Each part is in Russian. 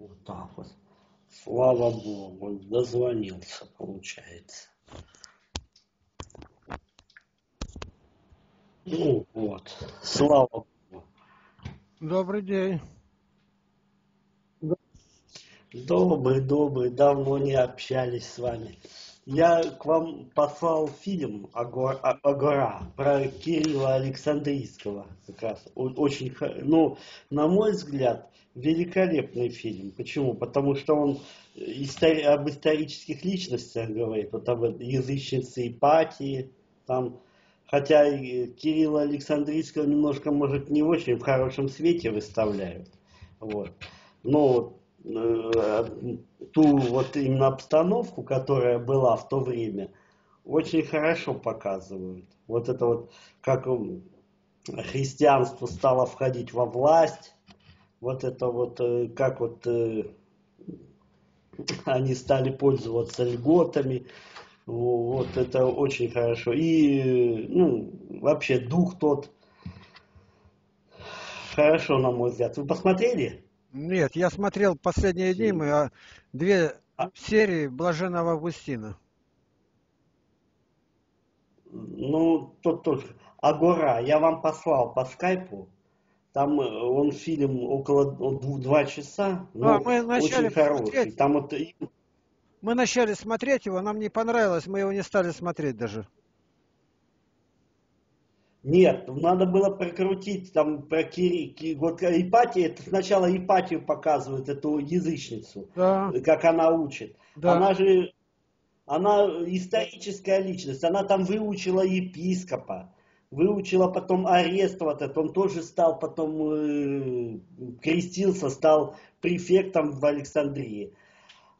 Вот так вот. Слава Богу, дозвонился, получается. Ну вот, слава Богу. Добрый день. Добрый, добрый, давно не общались с вами. Я к вам послал фильм «Агора», про Кирилла Александрийского. Как раз. Очень, ну, на мой взгляд, великолепный фильм. Почему? Потому что он истори об исторических личностях говорит, вот об язычнице Ипатии, там, хотя Кирилла Александрийского немножко, может, не очень в хорошем свете выставляют. Вот. Но ту вот именно обстановку, которая была в то время, очень хорошо показывают. Вот это вот, как христианство стало входить во власть, вот это вот, э, как вот э, они стали пользоваться льготами, вот это очень хорошо. И, ну, вообще дух тот, хорошо, на мой взгляд. Вы посмотрели? Нет, я смотрел последние дни, мы а, две а серии Блаженного Августина. Ну, тот тоже. Агора, я вам послал по скайпу. Там э, он фильм около два часа, но а, мы очень хороший. Смотреть. Там вот... Мы начали смотреть его, нам не понравилось, мы его не стали смотреть даже. Нет, надо было прокрутить там про Кири, вот Ипатия, это сначала Ипатию показывают, эту язычницу, да. как она учит. Да. Она же, она историческая личность, она там выучила епископа, выучила потом арест вот этот, он тоже стал потом, э, крестился, стал префектом в Александрии.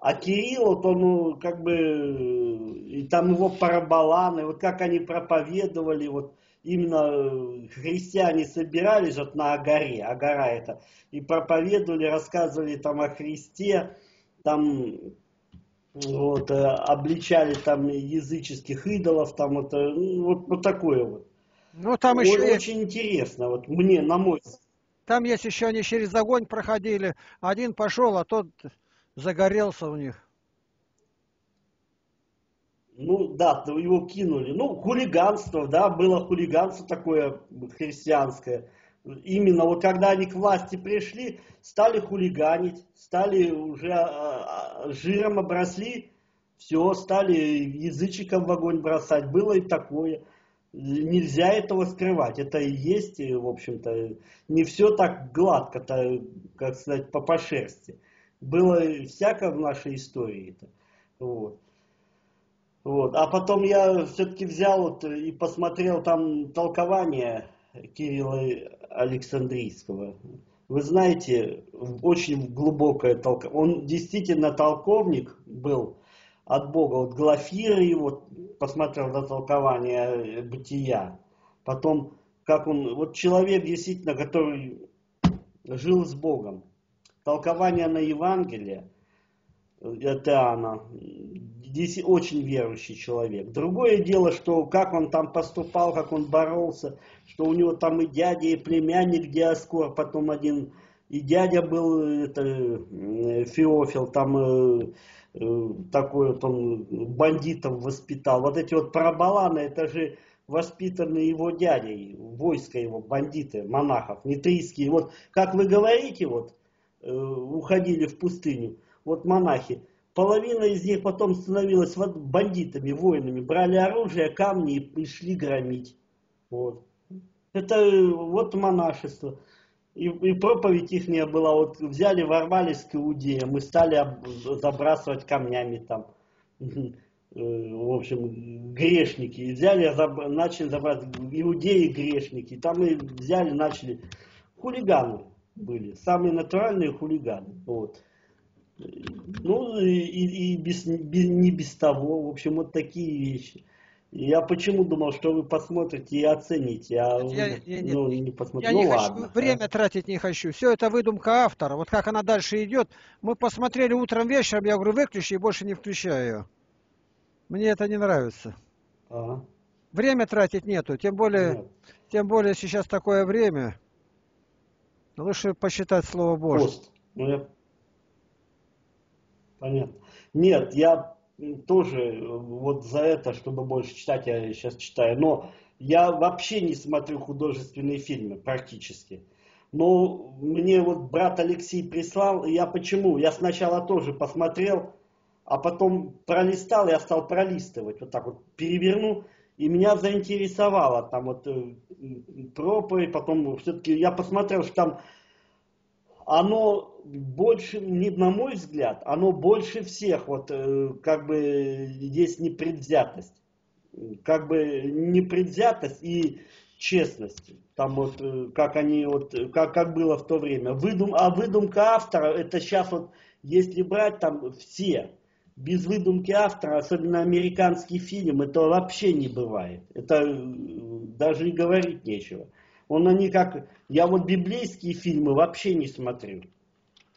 А Кирилл, вот он ну, как бы, и там его парабаланы, вот как они проповедовали, вот именно э, христиане собирались вот на горе, а гора это, и проповедовали, рассказывали там о Христе, там вот, э, обличали там языческих идолов, там вот, э, ну, вот, вот такое вот. Ну, там еще очень, есть... очень интересно, вот мне, на мой Там есть еще они через огонь проходили, один пошел, а тот загорелся у них. Ну да, его кинули. Ну, хулиганство, да, было хулиганство такое христианское. Именно вот когда они к власти пришли, стали хулиганить, стали уже а, а, жиром обросли, все, стали язычиком в огонь бросать. Было и такое. Нельзя этого скрывать. Это и есть, в общем-то, не все так гладко-то, как сказать, по, по шерсти. Было всяко в нашей истории. -то. Вот. Вот. А потом я все-таки взял вот и посмотрел там толкование Кирилла Александрийского. Вы знаете, очень глубокое толкование. Он действительно толковник был от Бога. Вот Глафира его посмотрел на толкование бытия. Потом, как он, вот человек действительно, который жил с Богом. Толкование на Евангелие – это она, здесь очень верующий человек. Другое дело, что как он там поступал, как он боролся, что у него там и дядя, и племянник Диаскор, потом один, и дядя был это, э, Феофил, там э, э, такой вот он бандитов воспитал. Вот эти вот парабаланы, это же воспитанные его дядей, войско его, бандиты, монахов, нитрийские. Вот как вы говорите, вот уходили в пустыню, вот монахи, половина из них потом становилась бандитами, воинами, брали оружие, камни и шли громить. Вот. Это вот монашество. И, и проповедь их не была. Вот взяли, ворвались к иудеям и стали забрасывать камнями там. Э, в общем, грешники. И взяли, начали забрать иудеи грешники. Там и взяли, начали. Хулиганы были. Самые натуральные хулиганы. Вот. Ну и, и без, без, не без того, в общем, вот такие вещи. Я почему думал, что вы посмотрите и оцените, а я, я, ну, не посмотрите. Я ну не ладно. Хочу, время тратить не хочу. Все это выдумка автора. Вот как она дальше идет. Мы посмотрели утром вечером, я говорю, выключи и больше не включаю ее. Мне это не нравится. Ага. Время тратить нету, тем более, Нет. тем более сейчас такое время. Лучше посчитать слово Божье. Пост. Ну, я Понятно. Нет, я тоже вот за это, чтобы больше читать, я сейчас читаю. Но я вообще не смотрю художественные фильмы практически. Но мне вот брат Алексей прислал, я почему? Я сначала тоже посмотрел, а потом пролистал, я стал пролистывать, вот так вот переверну, и меня заинтересовало там вот э, проповедь, потом все-таки я посмотрел, что там оно больше, не на мой взгляд, оно больше всех, вот э, как бы есть непредвзятость. Как бы непредвзятость и честность. Там вот, э, как они, вот, как, как было в то время. Выдум, а выдумка автора, это сейчас вот, если брать там все, без выдумки автора, особенно американский фильм, это вообще не бывает. Это э, даже и говорить нечего. Он они как... Я вот библейские фильмы вообще не смотрю.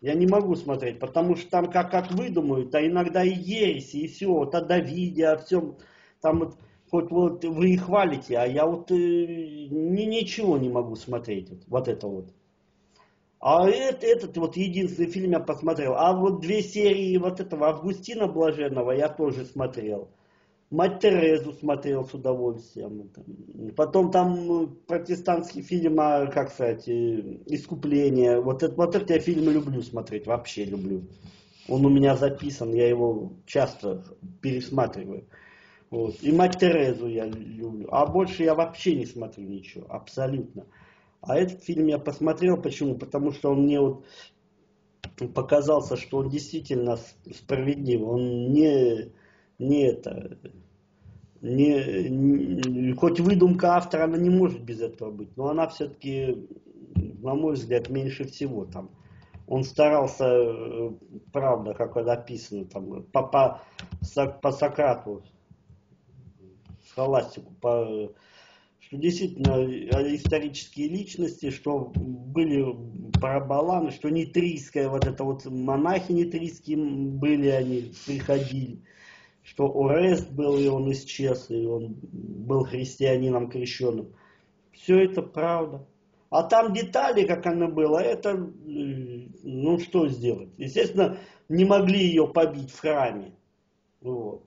Я не могу смотреть, потому что там как, как выдумают, а иногда и ереси, и все, вот о Давиде, о всем. Там вот, хоть вот вы и хвалите, а я вот э, ни, ничего не могу смотреть. Вот, вот это вот. А это, этот вот единственный фильм я посмотрел. А вот две серии вот этого Августина Блаженного я тоже смотрел. Мать Терезу смотрел с удовольствием. Потом там протестантский фильм, а, как сказать, э, «Искупление». Вот, это, вот я фильмы люблю смотреть, вообще люблю. Он у меня записан, я его часто пересматриваю. Вот. И «Мать Терезу» я люблю. А больше я вообще не смотрю ничего, абсолютно. А этот фильм я посмотрел, почему? Потому что он мне вот показался, что он действительно справедлив. Он не, не это, не, не, хоть выдумка автора, она не может без этого быть, но она все-таки, на мой взгляд, меньше всего там. Он старался, э, правда, как написано, там, по, по, по Сократу, схоластику, по что действительно исторические личности, что были парабаланы, что нитрийская, вот это вот монахи нитрийские были, они приходили, что Орест был, и он исчез, и он был христианином крещенным. Все это правда. А там детали, как оно было, это, э, ну что сделать? Естественно, не могли ее побить в храме. Вот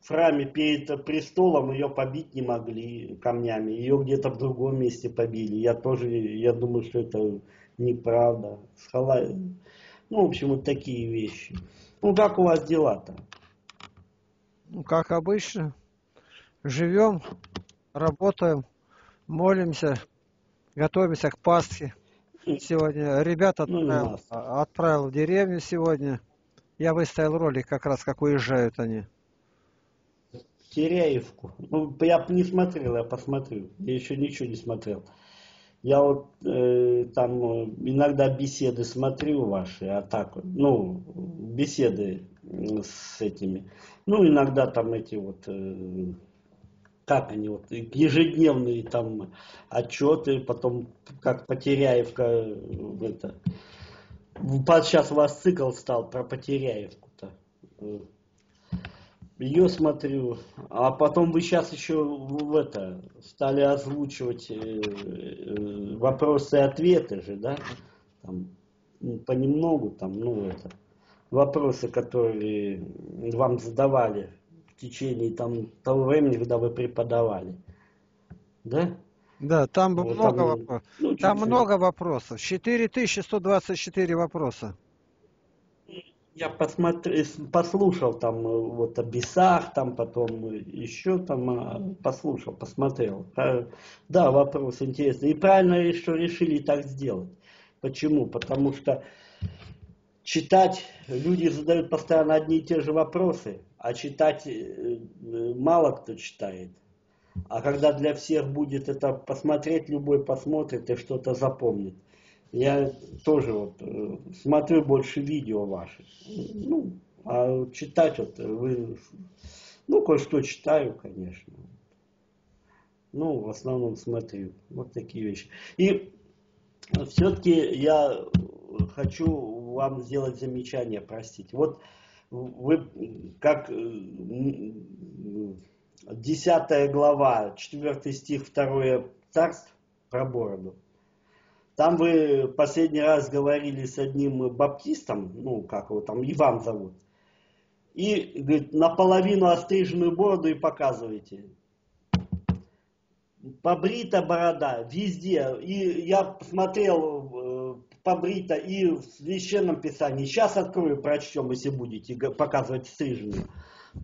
в храме перед престолом ее побить не могли камнями. Ее где-то в другом месте побили. Я тоже, я думаю, что это неправда. Схала... Ну, в общем, вот такие вещи. Ну, как у вас дела-то? Ну, как обычно. Живем, работаем, молимся, готовимся к Пасхе. Сегодня ребят ну, отправил, ну, отправил в деревню сегодня. Я выставил ролик, как раз как уезжают они. Теряевку. Ну, я не смотрел, я посмотрю. Я еще ничего не смотрел. Я вот э, там э, иногда беседы смотрю ваши, а так, ну, беседы с этими. Ну, иногда там эти вот, э, как они вот, ежедневные там отчеты, потом как Потеряевка, э, это, сейчас у вас цикл стал про Потеряевку-то ее смотрю, а потом вы сейчас еще в это стали озвучивать э, э, вопросы и ответы же, да? Там, ну, понемногу там, ну это, вопросы, которые вам задавали в течение там того времени, когда вы преподавали, да? Да, там вот много там, вопросов. Ну, там много вопросов. 4124 вопроса я посмотрел, послушал там э, вот о бесах, там потом еще там а, послушал, посмотрел. А, да, вопрос интересный. И правильно, что решили так сделать. Почему? Потому что читать, люди задают постоянно одни и те же вопросы, а читать э, э, мало кто читает. А когда для всех будет это посмотреть, любой посмотрит и что-то запомнит. Я тоже вот э, смотрю больше видео ваших. Ну, а читать вот вы, ну, кое-что читаю, конечно. Ну, в основном смотрю. Вот такие вещи. И все-таки я хочу вам сделать замечание, простите. Вот вы, как э, десятая глава, четвертый стих, второе царство про бороду. Там вы последний раз говорили с одним баптистом, ну, как его там, Иван зовут. и говорит, наполовину остриженную бороду и показываете. Побрита борода везде. И я посмотрел э, побрита и в священном писании. Сейчас открою, прочтем, если будете показывать стриженную.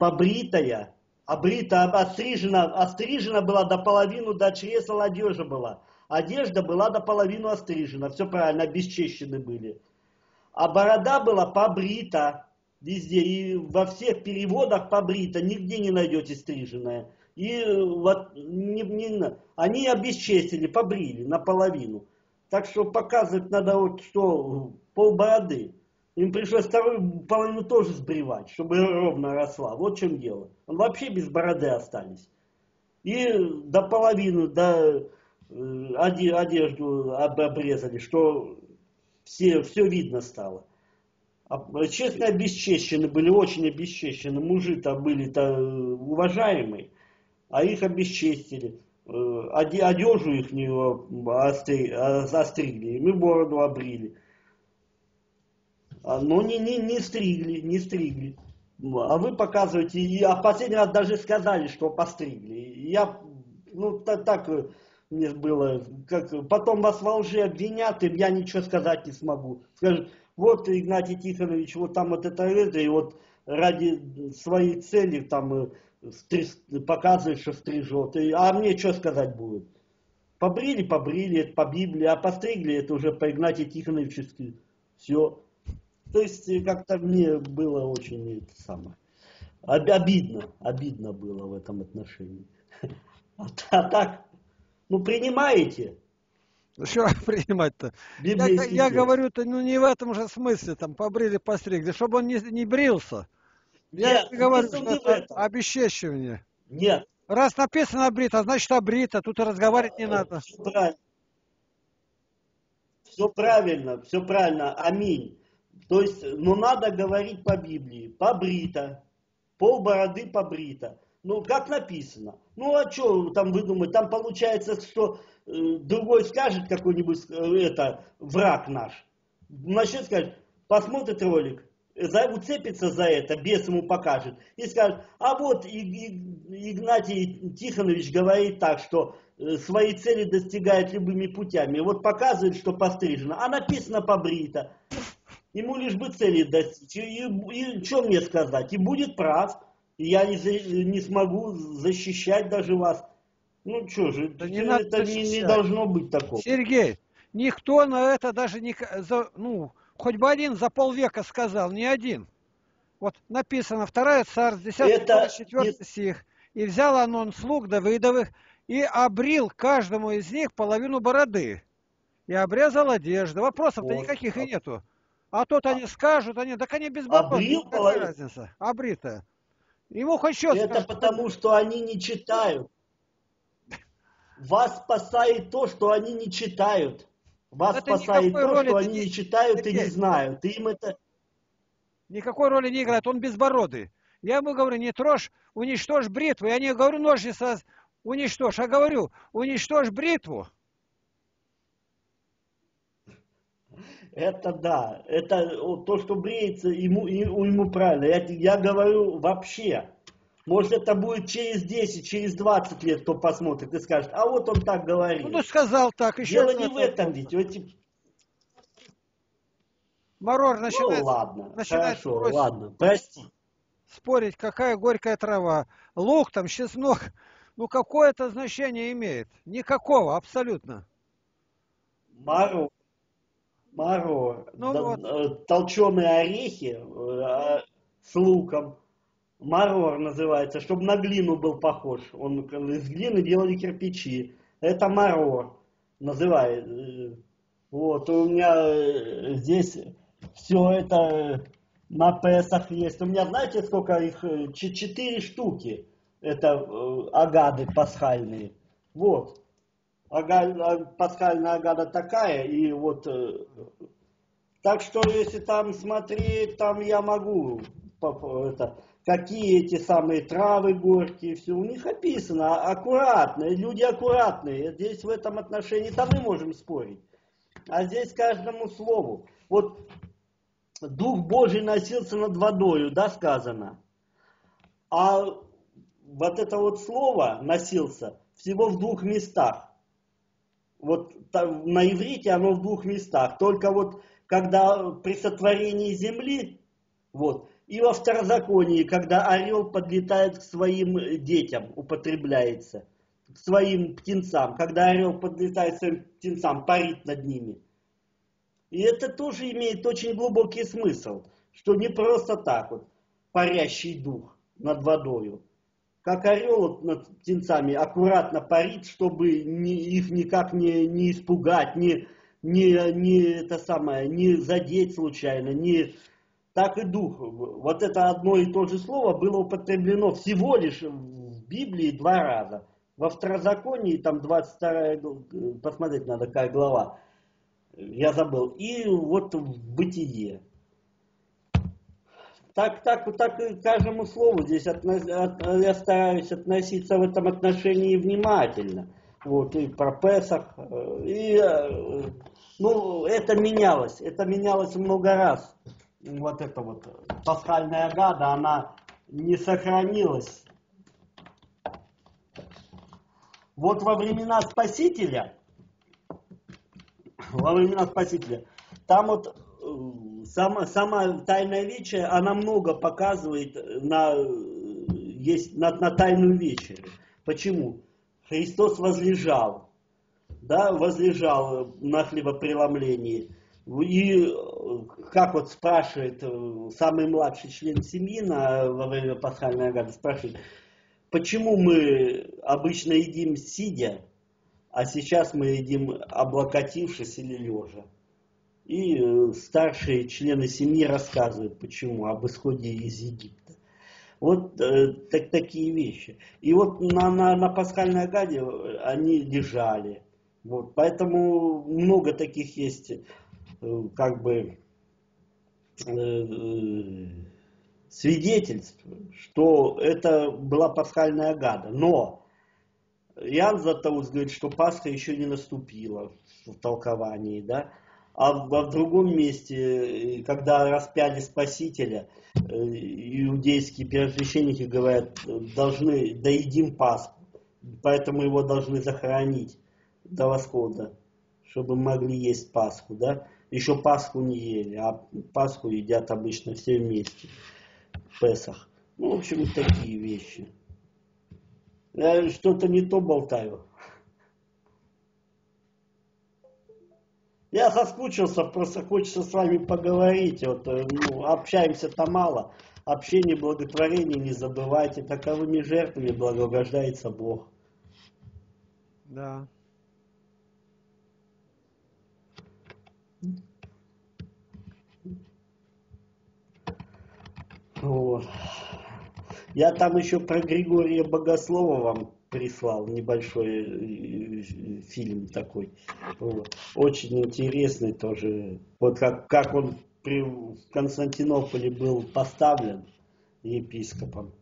Побритая, обрита, острижена, острижена была до половины, до чресла одежда была. Одежда была до половины острижена, все правильно, обесчещены были. А борода была побрита везде, и во всех переводах побрита, нигде не найдете стриженная. И вот не, не, они обесчестили, побрили наполовину. Так что показывать надо вот что, полбороды. Им пришлось вторую половину тоже сбривать, чтобы ровно росла. Вот в чем дело. Он вообще без бороды остались. И до половины, до одежду обрезали, что все, все видно стало. Честно, обесчещены были, очень обесчещены. Мужи-то были-то э, уважаемые, а их обесчестили. Э, одежу их не остригли, мы бороду обрили. А, но не, не, не стригли, не стригли. А вы показываете, а последний раз даже сказали, что постригли. Я, ну, так, так э, мне было, как, потом вас во лжи обвинят, и я ничего сказать не смогу. Скажут, вот, Игнатий Тихонович, вот там вот это, это, и вот ради своей цели там э, стри, показывает, что стрижет. И, а мне что сказать будет? Побрили, побрили, это по Библии, а постригли, это уже по Игнатию Тихоновичу. Все. То есть э, как-то мне было очень это самое, обидно, обидно было в этом отношении. А, а так, ну принимаете? Ну что принимать-то? Я, я говорю-то ну не в этом же смысле, там побрили, постригли, чтобы он не, не брился. Я Нет, говорю, что это обесчещивание. Нет. Раз написано обрито, значит обрито, тут и разговаривать не надо. Все правильно. Все правильно, все правильно. Аминь. То есть, ну надо говорить по Библии. Побрито. Пол бороды побрито. Ну, как написано. Ну, а что там выдумать? Там получается, что э, другой скажет какой-нибудь, э, это, враг наш. Начнет сказать, посмотрит ролик, за, уцепится за это, бес ему покажет. И скажет, а вот Игнатий Тихонович говорит так, что э, свои цели достигает любыми путями. Вот показывает, что пострижено, а написано побрито. Ему лишь бы цели достичь. И, и, и что мне сказать? И будет прав. И я не, не смогу защищать даже вас. Ну что же, да не это не, не должно быть такого. Сергей, никто на это даже не... Ну, хоть бы один за полвека сказал, не один. Вот написано, вторая царь, 10 это 4 не... стих. И взял он слуг Давидовых и обрил каждому из них половину бороды. И обрезал одежду. Вопросов-то никаких и нету. А тут они скажут, они, так они без бороды. Обрил Какая разница? Обритая. Ему что Это скажут, потому, что они не читают. Вас спасает то, что они не читают. Вас это спасает то, что они не читают и не знают. И им это... Никакой роли не играет, он безбородый. Я ему говорю, не трожь, уничтожь бритву. Я не говорю ножница уничтожь, а говорю, уничтожь бритву. Это да, это то, что бреется, ему, ему правильно. Я, я говорю вообще. Может, это будет через 10, через 20 лет, кто посмотрит и скажет, а вот он так говорит. Ну, сказал так. Еще Дело не в этом ведь. Эти... Марор начинает... Ну, ладно, начинает хорошо, просить, ладно, прости. Спорить, какая горькая трава. Лук там, чеснок. Ну, какое это значение имеет? Никакого, абсолютно. Марор, Марор, ну, да, вот. Э, толченые орехи э, с луком Марор называется, чтобы на глину был похож. Он из глины делали кирпичи. Это марор называет. Вот, у меня э, здесь все это на Песах есть. У меня, знаете, сколько их? Четыре штуки. Это э, агады пасхальные. Вот. Ага, пасхальная агада такая, и вот... Э, так что, если там смотреть, там я могу это, какие эти самые травы горькие, все у них описано, аккуратно, люди аккуратные, здесь в этом отношении там мы можем спорить, а здесь каждому слову. Вот Дух Божий носился над водою, да, сказано. А вот это вот слово носился всего в двух местах. Вот на иврите оно в двух местах. Только вот когда при сотворении земли, вот, и во второзаконии, когда орел подлетает к своим детям, употребляется, к своим птенцам, когда орел подлетает к своим птенцам, парит над ними. И это тоже имеет очень глубокий смысл, что не просто так вот парящий дух над водою. Как орел над птенцами аккуратно парит, чтобы не, их никак не, не испугать, не, не, не, это самое, не задеть случайно, не, так и дух. Вот это одно и то же слово было употреблено всего лишь в Библии два раза. Во второзаконии, там 22, посмотреть надо, какая глава, я забыл, и вот в бытие. Так, так, так и каждому слову здесь отно, от, я стараюсь относиться в этом отношении внимательно. Вот, и про Песах, э, и, э, ну, это менялось, это менялось много раз вот эта вот пасхальная гада, она не сохранилась. Вот во времена Спасителя, во времена Спасителя, там вот э, сама, сама тайная вечеря, она много показывает на, есть, на, на тайную вечерю. Почему? Христос возлежал, да, возлежал на хлебопреломлении. И как вот спрашивает э, самый младший член семьи на, во время пасхальной агады, спрашивает, почему мы обычно едим сидя, а сейчас мы едим облокотившись или лежа. И э, старшие члены семьи рассказывают, почему, об исходе из Египта. Вот э, так, такие вещи. И вот на, на, на пасхальной агаде они лежали. Вот, поэтому много таких есть Э, как бы э, свидетельств, что это была пасхальная гада. Но Иоанн Златоуст говорит, что Пасха еще не наступила в толковании, да. А в другом месте, когда распяли Спасителя, э, иудейские первосвященники говорят, должны, доедим Пасху, поэтому его должны захоронить до восхода, чтобы могли есть Пасху, да еще Пасху не ели, а Пасху едят обычно все вместе в Песах. Ну, в общем, такие вещи. Я что-то не то болтаю. Я соскучился, просто хочется с вами поговорить. Вот, э, ну, общаемся-то мало. Общение, благотворение не забывайте. Таковыми жертвами благоугождается Бог. Да. Вот. Я там еще про Григория Богослова вам прислал небольшой э, фильм такой. Вот. Очень интересный тоже. Вот как, как он при, в Константинополе был поставлен епископом.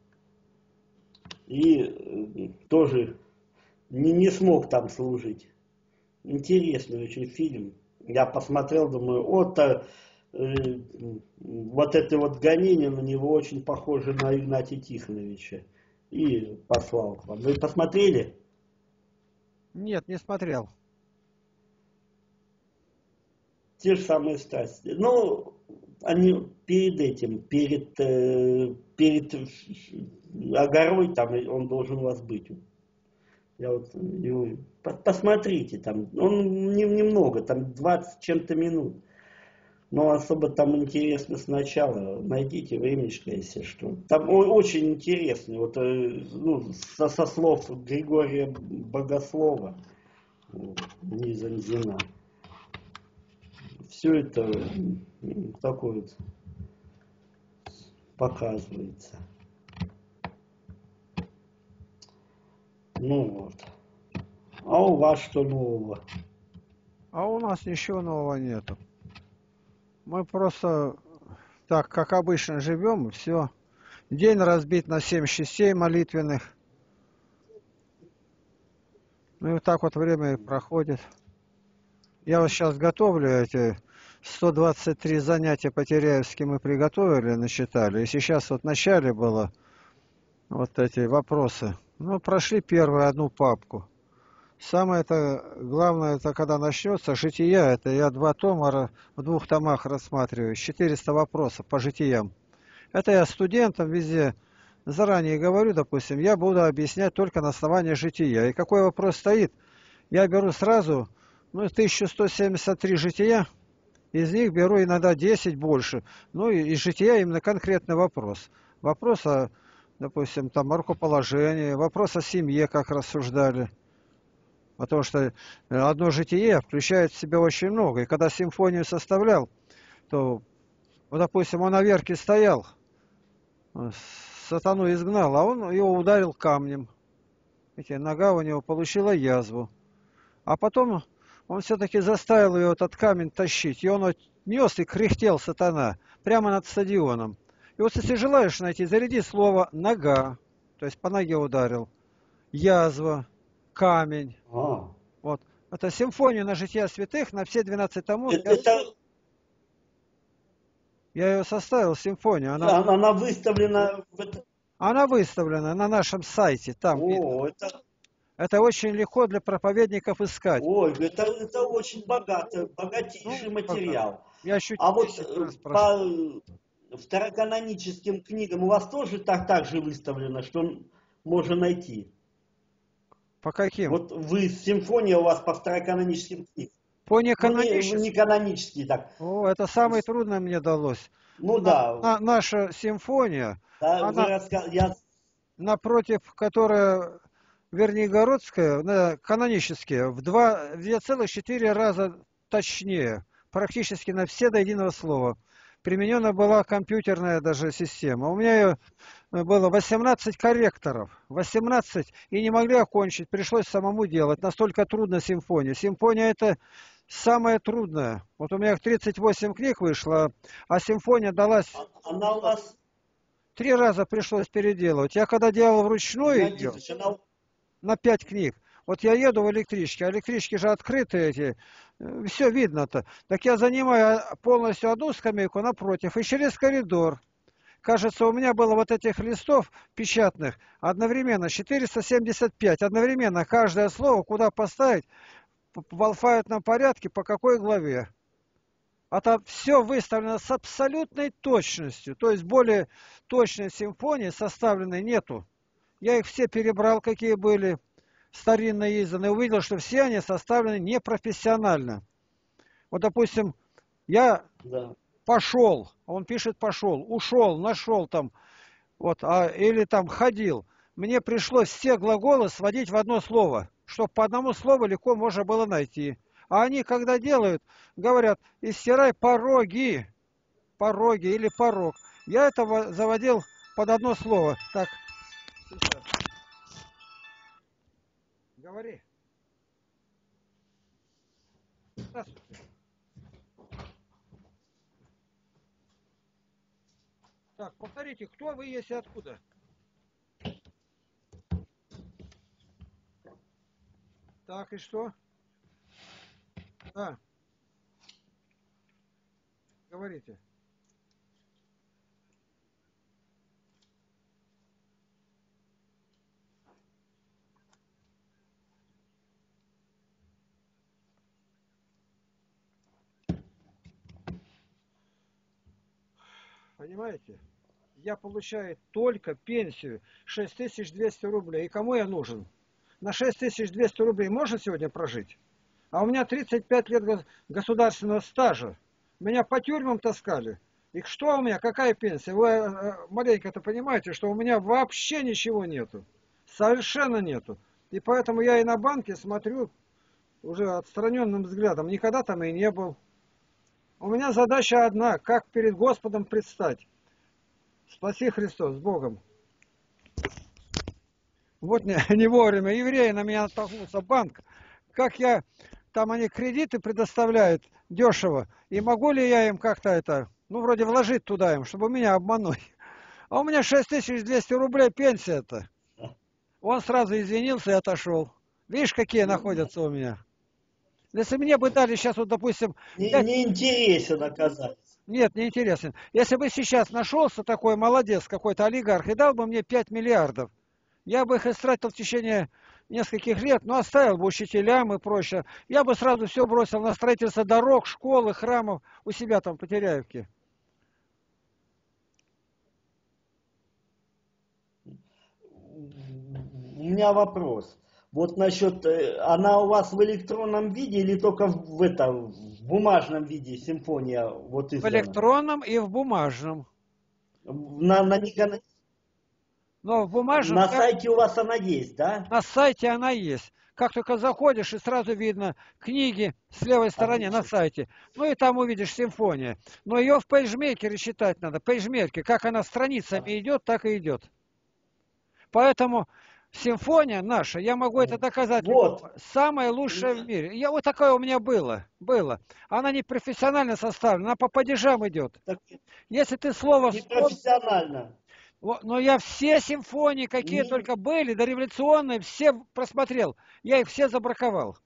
И э, тоже не, не смог там служить. Интересный очень фильм. Я посмотрел, думаю, вот Э, вот это вот гонение на него очень похоже на Игнатия Тихоновича. И послал к вам. Вы посмотрели? Нет, не смотрел. Те же самые страсти. Ну, они перед этим, перед, э, перед огорой, там он должен у вас быть. Я вот, посмотрите, там, он немного, там 20 чем-то минут. Но особо там интересно сначала. Найдите времечко, если что. Там очень интересно. Вот, э, ну, со, со слов Григория Богослова Низанзина. Все это такое вот показывается. Ну вот. А у вас что нового? А у нас ничего нового нету. Мы просто так, как обычно, живем, все. День разбит на семь частей молитвенных. Ну и вот так вот время проходит. Я вот сейчас готовлю эти 123 занятия по Теряевски мы приготовили, насчитали. И сейчас вот в начале было вот эти вопросы. Ну, прошли первую одну папку. Самое это главное, это когда начнется жития, это я два тома в двух томах рассматриваю, 400 вопросов по житиям. Это я студентам везде заранее говорю, допустим, я буду объяснять только на основании жития. И какой вопрос стоит, я беру сразу, ну, 1173 жития, из них беру иногда 10 больше. Ну, и из жития именно конкретный вопрос. Вопрос о, допустим, там, рукоположении, вопрос о семье, как рассуждали. Потому что э, одно житие включает в себя очень много. И когда симфонию составлял, то, вот, допустим, он на верке стоял, э, сатану изгнал, а он его ударил камнем. Видите, нога у него получила язву. А потом он все-таки заставил ее этот камень тащить. И он нес и кряхтел сатана прямо над стадионом. И вот если желаешь найти, заряди слово «нога», то есть по ноге ударил, язва, камень. А. Вот. Это симфония на жития святых, на все 12 томов. Это, я... это... я ее составил, симфонию. Она, она, она выставлена... Она выставлена на нашем сайте. Там О, это... это очень легко для проповедников искать. Ой, это, это очень богато, богатейший ну, материал. Я а вот э, по второканоническим книгам у вас тоже так, так же выставлено, что можно найти? По каким? Вот вы, симфония у вас по второканоническим книгам. По неканоническим? Ну, не, не канонические, так. О, это самое трудное мне далось. Ну да. На, наша симфония, да, она, рассказ... я... напротив, которая Вернигородская, на, канонические, в 2,4 раза точнее, практически на все до единого слова применена была компьютерная даже система. У меня ее э, было 18 корректоров, 18, и не могли окончить, пришлось самому делать. Настолько трудно симфония. Симфония это самое трудное. Вот у меня 38 книг вышло, а симфония далась... А, она у вас... Три раза пришлось переделывать. Я когда делал вручную ее, она... на пять книг, вот я еду в электричке, а электрички же открытые эти, все видно-то. Так я занимаю полностью одну скамейку напротив и через коридор. Кажется, у меня было вот этих листов печатных одновременно 475, одновременно каждое слово куда поставить в алфавитном порядке, по какой главе. А там все выставлено с абсолютной точностью, то есть более точной симфонии составленной нету. Я их все перебрал, какие были старинно изданные, увидел, что все они составлены непрофессионально. Вот, допустим, я да. пошел, он пишет пошел, ушел, нашел там, вот, а, или там ходил. Мне пришлось все глаголы сводить в одно слово, чтобы по одному слову легко можно было найти. А они, когда делают, говорят, истирай пороги, пороги или порог. Я это заводил под одно слово. Так, Говори. Здравствуйте. Так, повторите, кто вы есть и откуда? Так, и что? Да. Говорите. Понимаете? Я получаю только пенсию 6200 рублей. И кому я нужен? На 6200 рублей можно сегодня прожить? А у меня 35 лет государственного стажа. Меня по тюрьмам таскали. И что у меня, какая пенсия? Вы э, маленько-то понимаете, что у меня вообще ничего нету. Совершенно нету. И поэтому я и на банке смотрю уже отстраненным взглядом. Никогда там и не был. У меня задача одна, как перед Господом предстать. Спаси Христос, с Богом. Вот не, не вовремя евреи на меня натолкнулся банк. Как я, там они кредиты предоставляют дешево. И могу ли я им как-то это, ну вроде вложить туда им, чтобы меня обмануть. А у меня 6200 рублей пенсия-то. Он сразу извинился и отошел. Видишь, какие находятся у меня. Если мне бы дали сейчас, вот, допустим... Не, 5... не интересен оказаться. Нет, не интересен. Если бы сейчас нашелся такой молодец, какой-то олигарх, и дал бы мне 5 миллиардов, я бы их истратил в течение нескольких лет, но оставил бы учителям и прочее. Я бы сразу все бросил на строительство дорог, школы, храмов у себя там по Теряевке. У меня вопрос. Вот насчет, э, она у вас в электронном виде или только в, в, это, в бумажном виде симфония? Вот издана? В электронном и в бумажном. На, на, на, но в бумажном... На сайте у вас она есть, да? На сайте она есть. Как только заходишь, и сразу видно книги с левой стороны на сайте. Ну и там увидишь симфония. Но ее в PageMaker е читать надо. PageMaker. Как она страницами идет, так и идет. Поэтому симфония наша, я могу это доказать, вот. самая лучшая в мире. Я, вот такое у меня было, было. Она не профессионально составлена, она по падежам идет. Так, Если ты слово... Не профессионально. Но я все симфонии, какие не... только были, дореволюционные, все просмотрел. Я их все забраковал.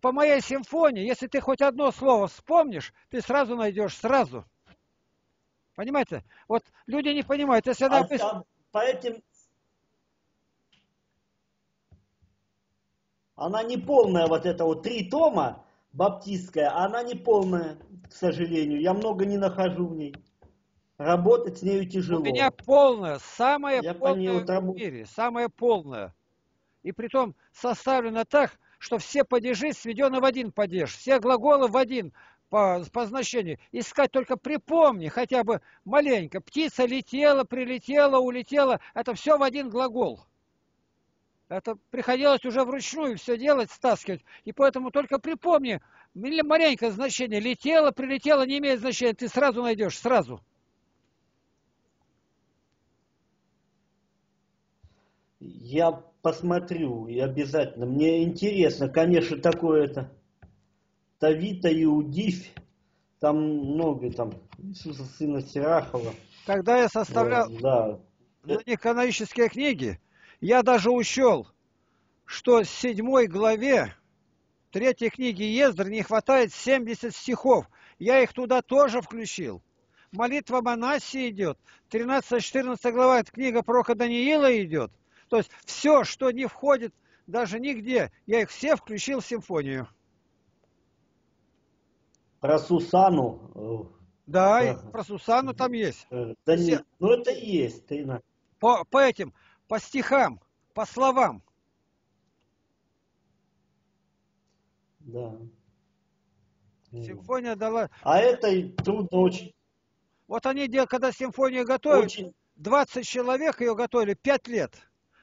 По моей симфонии, если ты хоть одно слово вспомнишь, ты сразу найдешь, сразу. Понимаете? Вот люди не понимают. Если она... а, по этим Она не полная, вот эта вот три тома, баптистская, она не полная, к сожалению. Я много не нахожу в ней. Работать с нею тяжело. У меня полная, самая Я полная вот в мире, самая полная. И притом составлена так, что все падежи сведены в один падеж, все глаголы в один по, по значению. Искать только припомни, хотя бы маленько. Птица летела, прилетела, улетела. Это все в один глагол. Это приходилось уже вручную все делать, стаскивать. И поэтому только припомни, маленькое значение. Летело, прилетело, не имеет значения. Ты сразу найдешь, сразу. Я посмотрю и обязательно. Мне интересно, конечно, такое это. Тавита и Удивь. Там много там. Иисуса сына Сирахова. Когда я составлял да. на них канонические книги, я даже учел, что в седьмой главе третьей книги Ездр не хватает 70 стихов. Я их туда тоже включил. Молитва Манаси идет. 13-14 глава, это книга пророка Даниила идет. То есть все, что не входит даже нигде, я их все включил в симфонию. Про Сусану. Э, да, э, про Сусану там есть. Э, да все. нет, ну это есть. Ты... По, по этим по стихам, по словам. Да. Симфония дала... А это трудно очень. Вот они, когда симфонию готовят, очень... 20 человек ее готовили 5 лет.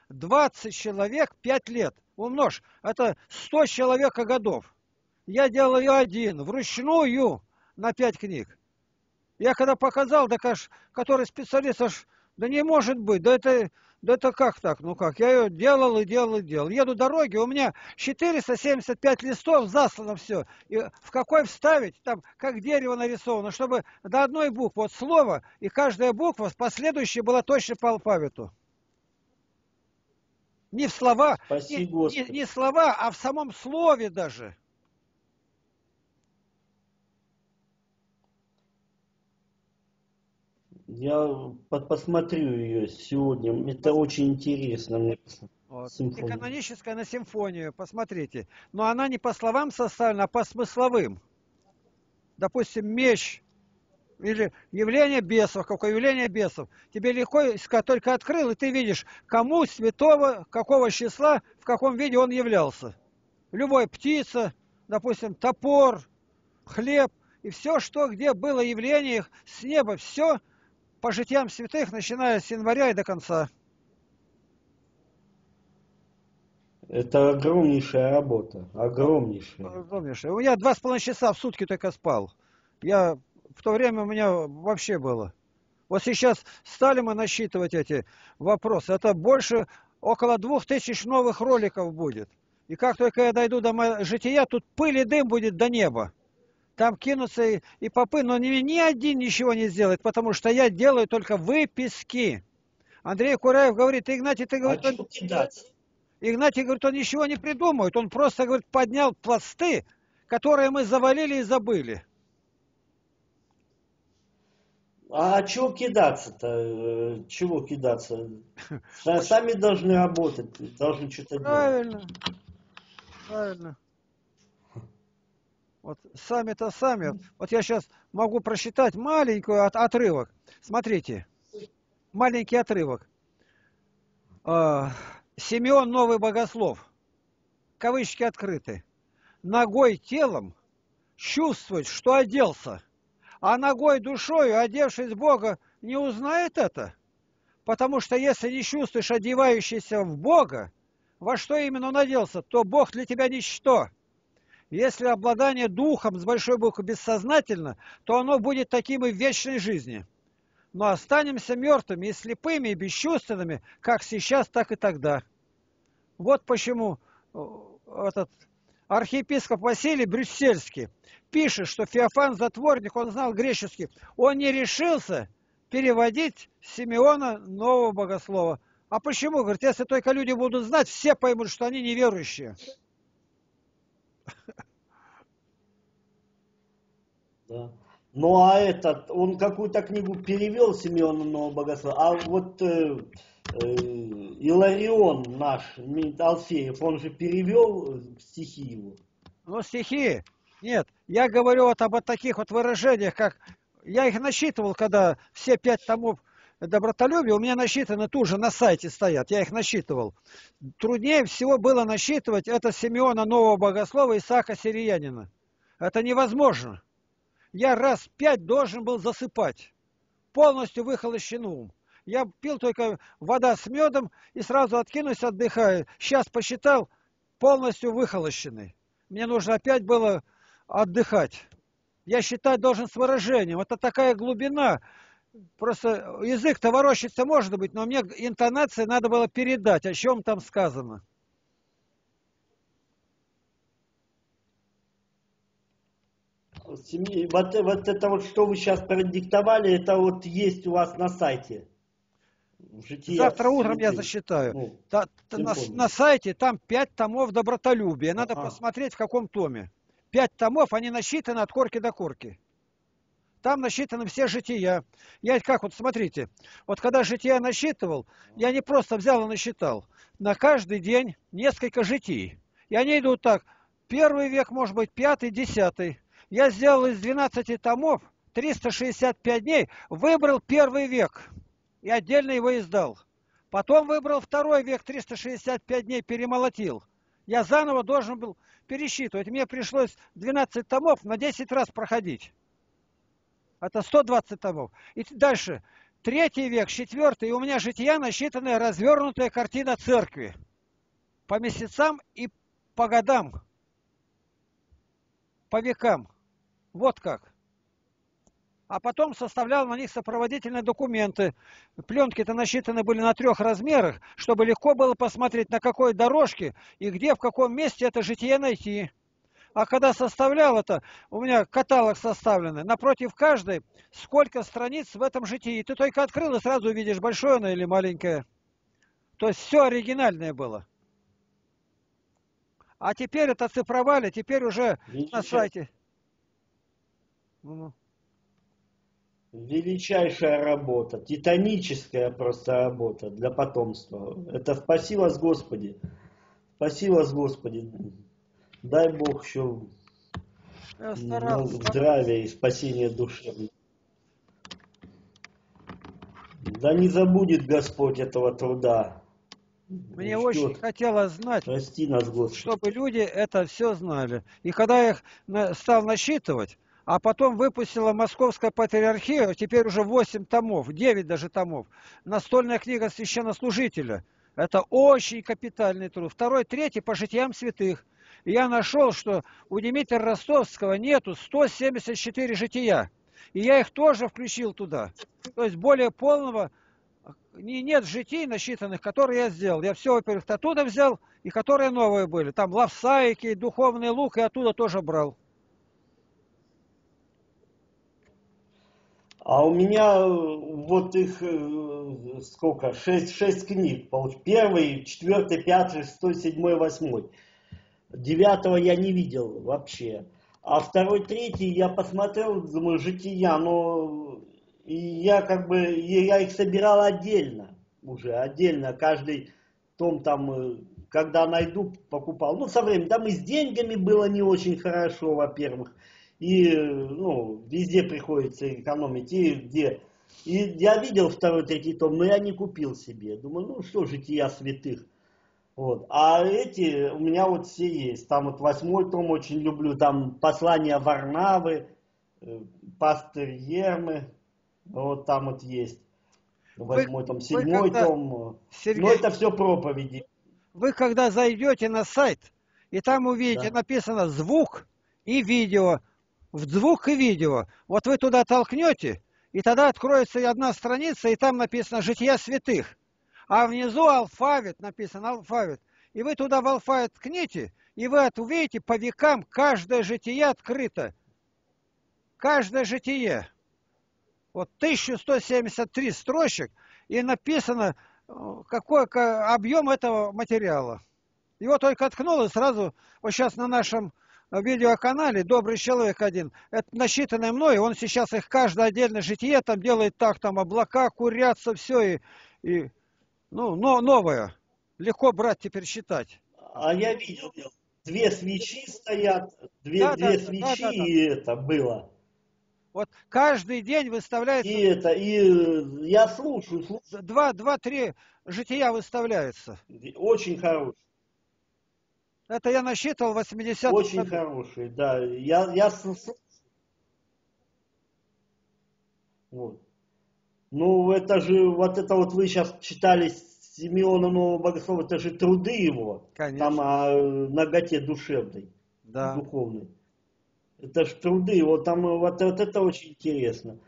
20 человек 5 лет. Умножь. Это 100 человека годов. Я делал ее один, вручную, на 5 книг. Я когда показал, да, который специалист, аж, да не может быть, да это да это как так? Ну как? Я ее делал и делал и делал. Еду дороги, у меня 475 листов заслано все. И в какой вставить? Там как дерево нарисовано, чтобы до одной буквы, вот слово, и каждая буква последующая была точно по алфавиту. Не в слова, не, не, не слова, а в самом слове даже. Я посмотрю ее сегодня. Это очень интересно. Мне. Вот. каноническая на симфонию, посмотрите. Но она не по словам составлена, а по смысловым. Допустим, меч или явление бесов, какое явление бесов. Тебе легко только открыл, и ты видишь, кому святого, какого числа, в каком виде он являлся. Любой птица, допустим, топор, хлеб, и все, что где было явление с неба, все по житиям святых, начиная с января и до конца. Это огромнейшая работа, огромнейшая. Огромнейшая. У меня два с половиной часа в сутки только спал. Я в то время у меня вообще было. Вот сейчас стали мы насчитывать эти вопросы. Это больше около двух тысяч новых роликов будет. И как только я дойду до жития, тут пыль и дым будет до неба там кинутся и, и попы, но ни, ни один ничего не сделает, потому что я делаю только выписки. Андрей Кураев говорит, Игнатий, ты говоришь, а он... Игнатий говорит, он ничего не придумает, он просто, говорит, поднял пласты, которые мы завалили и забыли. А чего кидаться-то? Э, чего кидаться? Сами должны работать, должны что-то делать. Правильно. Правильно. Вот сами-то сами. Вот я сейчас могу просчитать маленький от, отрывок. Смотрите. Маленький отрывок. А, Симеон Новый Богослов. Кавычки открыты. Ногой телом чувствовать, что оделся а ногой душою, одевшись Бога, не узнает это? Потому что если не чувствуешь одевающийся в Бога, во что именно он оделся, то Бог для тебя ничто. Если обладание духом с большой буквы бессознательно, то оно будет таким и в вечной жизни. Но останемся мертвыми и слепыми, и бесчувственными, как сейчас, так и тогда. Вот почему э, этот архиепископ Василий Брюссельский пишет, что Феофан Затворник, он знал греческий, он не решился переводить Симеона нового богослова. А почему? Говорит, если только люди будут знать, все поймут, что они неверующие. Да. Ну а этот, он какую-то книгу перевел Симеона Нового Богослова, а вот э, э, Иларион наш, Алфеев, он же перевел стихи его. Ну стихи, нет, я говорю вот об вот таких вот выражениях, как я их насчитывал, когда все пять томов добротолюбия у меня насчитаны же на сайте стоят, я их насчитывал. Труднее всего было насчитывать это Симеона Нового Богослова Исаака Сириянина. Это невозможно. Я раз пять должен был засыпать. Полностью выхолощен ум. Я пил только вода с медом и сразу откинусь, отдыхаю. Сейчас посчитал, полностью выхолощенный. Мне нужно опять было отдыхать. Я считать должен с выражением. Это такая глубина. Просто язык-то ворочаться может быть, но мне интонация надо было передать, о чем там сказано. Вот, вот это вот, что вы сейчас продиктовали, это вот есть у вас на сайте. Завтра утром я засчитаю. Ну, та, та, на, на сайте там пять томов добротолюбия. Надо а -а. посмотреть, в каком томе. Пять томов, они насчитаны от корки до корки. Там насчитаны все жития. Я как вот, смотрите, вот когда жития насчитывал, я не просто взял и насчитал. На каждый день несколько житий. И они идут так. Первый век, может быть, пятый, десятый. Я сделал из 12 томов 365 дней, выбрал первый век и отдельно его издал. Потом выбрал второй век, 365 дней перемолотил. Я заново должен был пересчитывать. Мне пришлось 12 томов на 10 раз проходить. Это 120 томов. И дальше. Третий век, четвертый, и у меня жития насчитанная развернутая картина церкви. По месяцам и по годам. По векам. Вот как а потом составлял на них сопроводительные документы. Пленки-то насчитаны были на трех размерах, чтобы легко было посмотреть, на какой дорожке и где, в каком месте это житие найти. А когда составлял это, у меня каталог составленный, напротив каждой, сколько страниц в этом житии. Ты только открыл и сразу увидишь, большое оно или маленькое. То есть все оригинальное было. А теперь это цифровали, теперь уже Видите? на сайте. Величайшая работа, титаническая просто работа для потомства. Это спаси вас, Господи. Спаси вас, Господи. Дай Бог еще ну, здравия и спасения души. Да не забудет Господь этого труда. Мне Ждет. очень хотелось знать, Прости нас, чтобы люди это все знали. И когда я их стал насчитывать, а потом выпустила Московская патриархия, теперь уже 8 томов, 9 даже томов. Настольная книга священнослужителя. Это очень капитальный труд. Второй, третий по житиям святых. И я нашел, что у Дмитрия Ростовского нету 174 жития. И я их тоже включил туда. То есть более полного не, нет житий насчитанных, которые я сделал. Я все, во-первых, оттуда взял, и которые новые были. Там лавсайки, духовный лук, и оттуда тоже брал. А у меня э, вот их э, сколько? Шесть, шесть книг. Первый, четвертый, пятый, шестой, седьмой, восьмой. Девятого я не видел вообще. А второй, третий я посмотрел, думаю, жития, но и я как бы, я их собирал отдельно уже, отдельно, каждый том там, э, когда найду, покупал. Ну, со временем, там и с деньгами было не очень хорошо, во-первых, и, ну, везде приходится экономить, и где. И я видел второй, третий том, но я не купил себе. Думаю, ну что, жития святых. Вот. А эти у меня вот все есть. Там вот восьмой том очень люблю. Там послания Варнавы, э, пастырь Ермы. Вот там вот есть. Восьмой том, седьмой когда... том. Сергей... Но это все проповеди. Вы когда зайдете на сайт, и там увидите, да. написано звук и видео. В звук и видео. Вот вы туда толкнете, и тогда откроется одна страница, и там написано «Жития святых» а внизу алфавит, написано алфавит. И вы туда в алфавит ткните, и вы увидите по векам каждое житие открыто. Каждое житие. Вот 1173 строчек, и написано, э, какой объем этого материала. Его только ткнул, и сразу, вот сейчас на нашем видеоканале «Добрый человек один», это насчитанное мной, он сейчас их каждое отдельное житие там делает так, там облака курятся, все, и, и ну, но новое. Легко брать теперь считать. А я видел, две свечи стоят, две, да, две да, свечи, да, да, да. и это было. Вот каждый день выставляется... И это, и я слушаю, слушаю. Два, два, три жития выставляются. Очень хороший. Это я насчитывал 80 Очень хороший, да. Я, я Вот. Ну, это же, вот это вот вы сейчас читали Симеона Нового Богослова, это же труды его. Конечно. Там о ноготе душевной, да. духовной. Это же труды его, там вот, вот это очень интересно.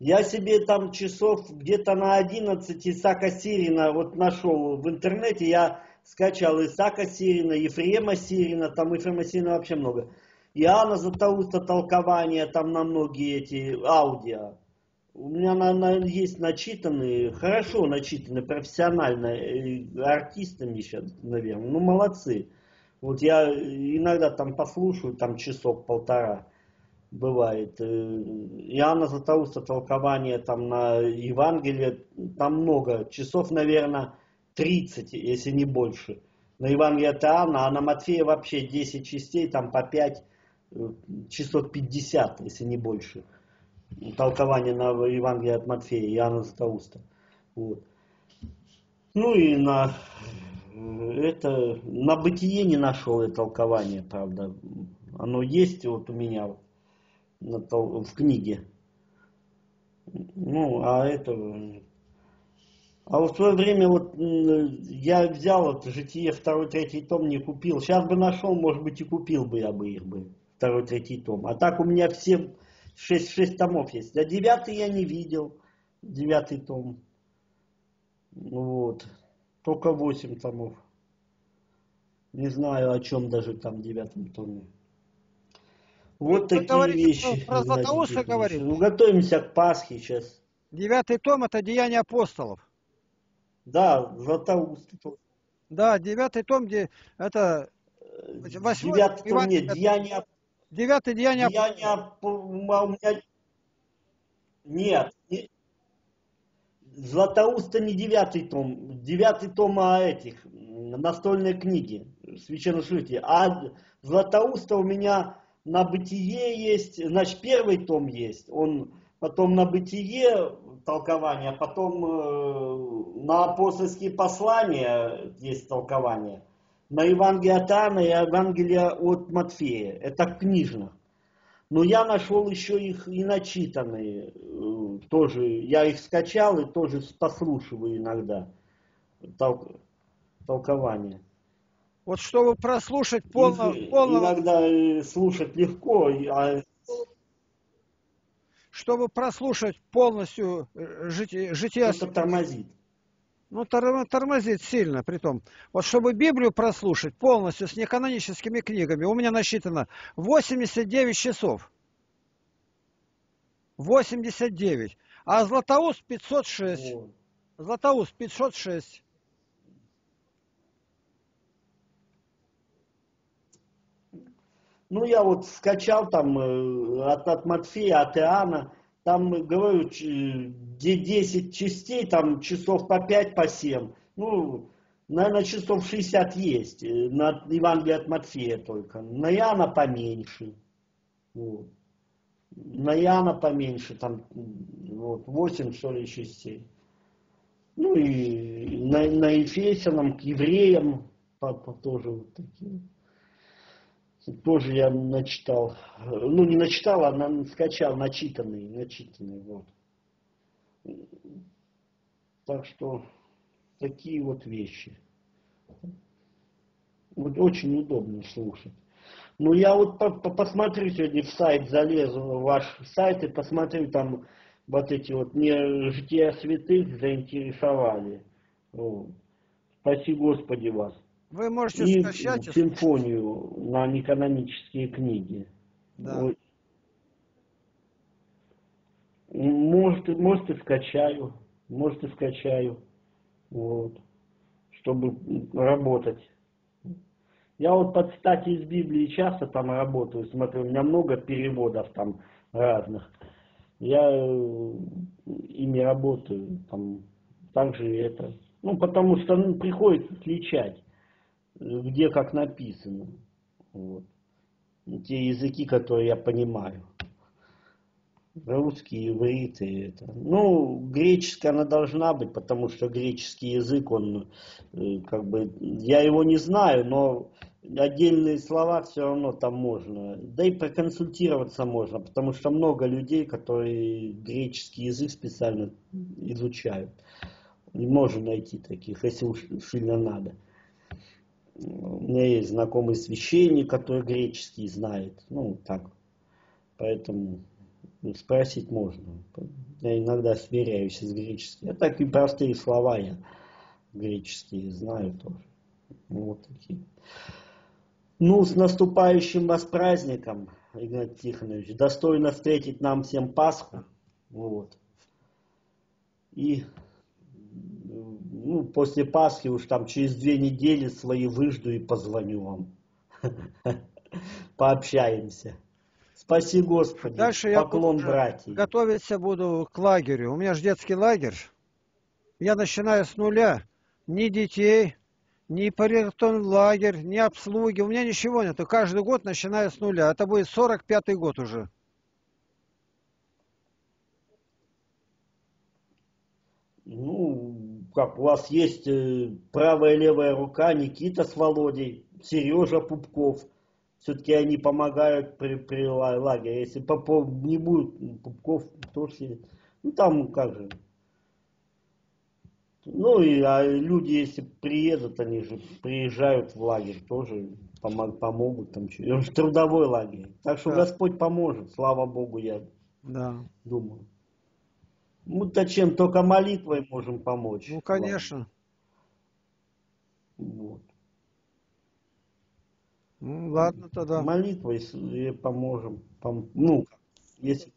Я себе там часов где-то на 11 Исака Сирина вот нашел в интернете, я скачал Исака Сирина, Ефрема Сирина, там Ефрема Сирина вообще много. Иоанна Златоуста толкования, там на многие эти аудио. У меня на, на, есть начитанные, хорошо начитанные, профессионально, э, артистами сейчас, наверное. Ну, молодцы. Вот я иногда там послушаю, там часок-полтора бывает. Э, Иоанна Златоуста толкование там на Евангелие, там много, часов, наверное, 30, если не больше. На Евангелие от Иоанна, а на Матфея вообще 10 частей, там по 5, э, часов 50, если не больше толкование на Евангелие от Матфея, Иоанна Златоуста. Вот. Ну и на это на бытие не нашел я толкование, правда. Оно есть вот у меня в книге. Ну, а это... А вот в свое время вот я взял вот житие второй, третий том, не купил. Сейчас бы нашел, может быть, и купил бы я бы их бы, второй, третий том. А так у меня все Шесть, шесть томов есть. А девятый я не видел. Девятый том. Вот. Только восемь томов. Не знаю, о чем даже там в девятом томе. Вот Вы такие вещи. Про Златоуста говорит. Ну, готовимся к Пасхе сейчас. Девятый том это Деяния апостолов. Да, Златоуст. Да, девятый том, где это э, восьмой. Девятый том, нет, Деяния. Девятый деяние... Деяния... У меня... Нет. Не... Златоуста не девятый том. Девятый том о этих, настольной книги, священнослужителей. А Златоуста у меня на бытие есть, значит, первый том есть. Он потом на бытие толкование, потом э, на апостольские послания есть толкование на Евангелие от Иоанна и Евангелие от Матфея. Это книжных. Но я нашел еще их и начитанные. Э, тоже я их скачал и тоже послушиваю иногда тол толкование. Вот чтобы прослушать полно. Иногда э, слушать легко, а чтобы прослушать полностью э, житие... житие... Это тормозит. Ну, тормозит сильно, при том. Вот чтобы Библию прослушать полностью с неканоническими книгами, у меня насчитано 89 часов. 89. А Златоуст 506. О. Златоуст 506. Ну, я вот скачал там э, от, от Матфея, от Иоанна, там, говорю, 10 частей, там часов по 5, по 7. Ну, наверное, часов 60 есть. Э, на Евангелие от Матфея только. На Иоанна поменьше. Вот. На Иоанна поменьше, там вот, 8, что ли, частей. Ну и на, на Ефесянам, к евреям по, по, тоже вот такие. Тоже я начитал. Ну, не начитал, а скачал начитанный, начитанный, вот. Так что такие вот вещи. Вот очень удобно слушать. Ну, я вот по -по посмотрю сегодня в сайт, залезу в ваш сайт и посмотрю там вот эти вот мне жития святых заинтересовали. Вот. Спаси Господи вас. Вы можете и скачать симфонию на неканонические книги. Да. Может, может и скачаю, может и скачаю, вот, чтобы работать. Я вот под стати из Библии часто там работаю, смотрю, у меня много переводов там разных. Я э, ими работаю, там, также это. Ну, потому что ну, приходится отличать где как написано. Вот. Те языки, которые я понимаю. Русский, иврит и это. Ну, греческая она должна быть, потому что греческий язык, он э, как бы, я его не знаю, но отдельные слова все равно там можно. Да и проконсультироваться можно, потому что много людей, которые греческий язык специально изучают. И можно найти таких, если уж сильно надо. У меня есть знакомый священник, который греческий знает. Ну, так. Поэтому спросить можно. Я иногда сверяюсь с греческим. Я так и простые слова я греческие знаю тоже. Вот такие. Ну, с наступающим вас праздником, Игнат Тихонович. Достойно встретить нам всем Пасху. Вот. И ну, после Пасхи уж там через две недели свои выжду и позвоню вам. Пообщаемся. Спаси Господи. Дальше Поклон я братьям. Готовиться буду к лагерю. У меня же детский лагерь. Я начинаю с нуля. Ни детей, ни паритон лагерь, ни обслуги. У меня ничего нет. Каждый год начинаю с нуля. Это будет 45-й год уже. Ну, как у вас есть э, правая и левая рука, Никита с Володей, Сережа Пупков. Все-таки они помогают при, при лагере. Если Попов не будет, Пупков тоже... Ну там как же. Ну и а люди, если приедут, они же приезжают в лагерь, тоже помог, помогут там. Это трудовой лагерь. Так что да. Господь поможет, слава Богу, я да. думаю. Мы-то чем только молитвой можем помочь. Ну, конечно. Вот. Ну, ладно тогда. Молитвой поможем. Пом... Ну, если...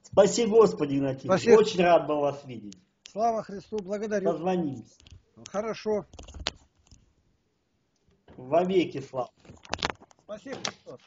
Спаси Господи, Игнатий. Спасибо. Очень рад был вас видеть. Слава Христу, благодарю. Позвонимся. Хорошо. Во веки слава. Спасибо, Христос.